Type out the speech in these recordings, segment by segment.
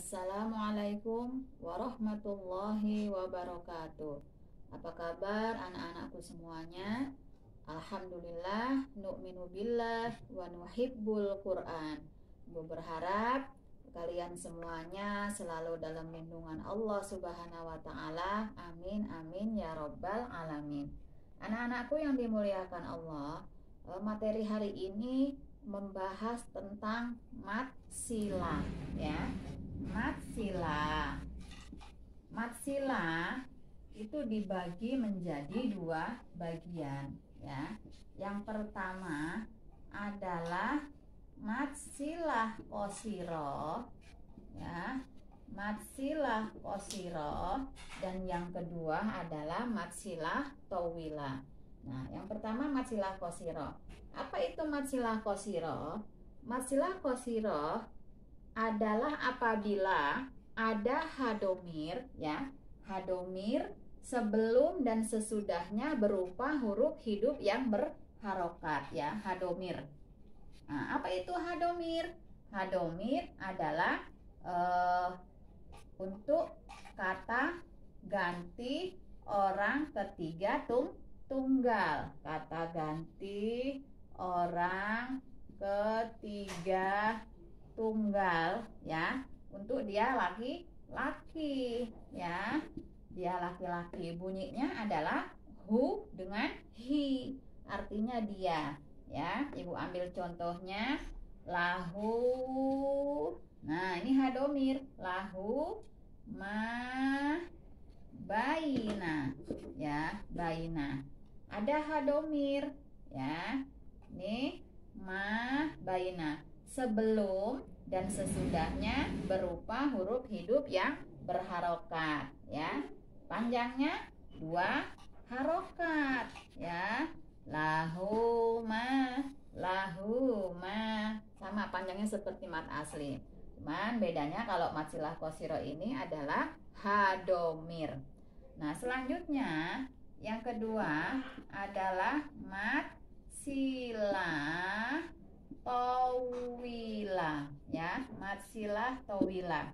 Assalamualaikum warahmatullahi wabarakatuh. Apa kabar anak-anakku semuanya? Alhamdulillah, nu'minu billah wa nuhibbul Qur'an. Ibu berharap kalian semuanya selalu dalam lindungan Allah Subhanahu wa taala. Amin amin ya rabbal alamin. Anak-anakku yang dimuliakan Allah, eh, materi hari ini membahas tentang mat sila ya. Mat sila. Mat sila itu dibagi menjadi dua bagian ya. Yang pertama adalah matsilah kosiro ya. Matsilah kosiro dan yang kedua adalah matsilah towila. Nah yang pertama matsilah kosiro apa itu matsilah kosiro matsilah kosiro adalah apabila ada hadomir ya hadomir sebelum dan sesudahnya berupa huruf hidup yang berharokat ya hadomir Nah, apa itu hadomir? Hadomir adalah uh, untuk kata ganti orang ketiga tung tunggal. Kata ganti orang ketiga tunggal ya. Untuk dia laki-laki ya. Dia laki-laki. Bunyinya adalah hu dengan hi. Artinya dia ya ibu ambil contohnya lahu nah ini hadomir lahu ma baina ya baina ada hadomir ya ini ma baina sebelum dan sesudahnya berupa huruf hidup yang berharokat ya. Panjangnya dua harokat ya. Lahu ma sama panjangnya seperti mat asli. Cuman bedanya kalau mat silah kosiro ini adalah hadomir. Nah selanjutnya yang kedua adalah mat silah towila ya mat silah towila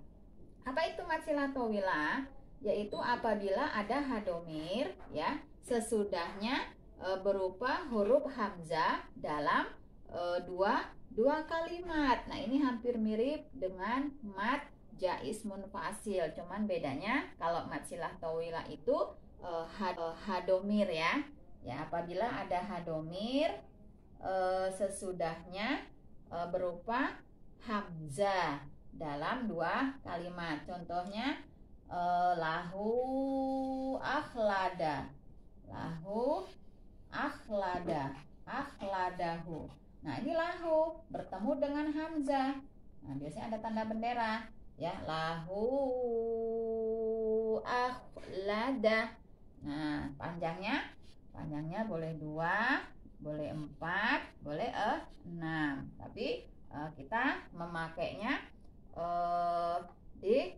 apa itu mat silah towila yaitu apabila ada hadomir ya sesudahnya e, berupa huruf hamzah dalam e, dua dua kalimat. Nah, ini hampir mirip dengan mat jais munfasil. Cuman bedanya kalau mat silah tawilah itu e, e, hadomir ya. Ya, apabila ada hadomir e, sesudahnya e, berupa hamzah dalam dua kalimat. Contohnya e, lahu akhlada. Lahu akhlada. Akhladahu. Nah ini lahu bertemu dengan hamzah. Nah biasanya ada tanda bendera ya. Lahu akhlada. Nah panjangnya panjangnya boleh dua boleh empat boleh eh enam. Tapi eh, kita memakainya eh, di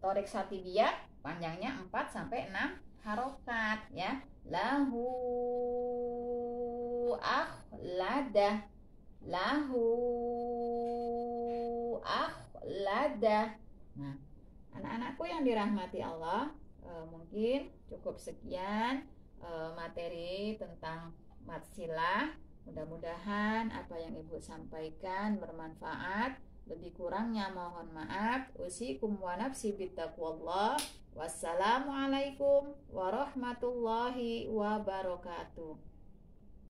torik satibia panjangnya 4 sampai 6 harokat ya. Lahu akhlada lahu akhlada nah anak-anakku yang dirahmati Allah eh, mungkin cukup sekian materi tentang matsilah mudah-mudahan apa yang ibu sampaikan bermanfaat lebih kurangnya mohon maaf. Usikum wa nafsi bittaqwallah. Wassalamualaikum warahmatullahi wabarakatuh.